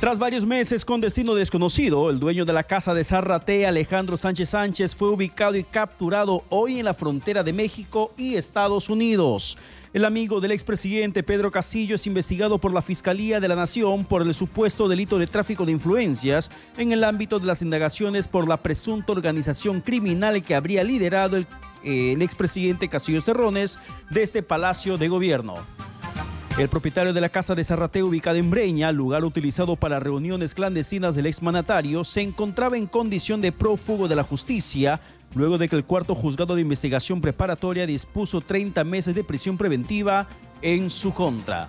Tras varios meses con destino desconocido, el dueño de la casa de Zarrate, Alejandro Sánchez Sánchez, fue ubicado y capturado hoy en la frontera de México y Estados Unidos. El amigo del expresidente Pedro Castillo es investigado por la Fiscalía de la Nación por el supuesto delito de tráfico de influencias en el ámbito de las indagaciones por la presunta organización criminal que habría liderado el, el expresidente Castillo Terrones de este Palacio de Gobierno. El propietario de la casa de Zarrate, ubicada en Breña, lugar utilizado para reuniones clandestinas del exmanatario, se encontraba en condición de prófugo de la justicia luego de que el cuarto juzgado de investigación preparatoria dispuso 30 meses de prisión preventiva en su contra.